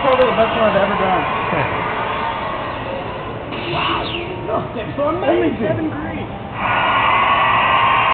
probably the best one I've ever done. wow. No, so I'm only seven green.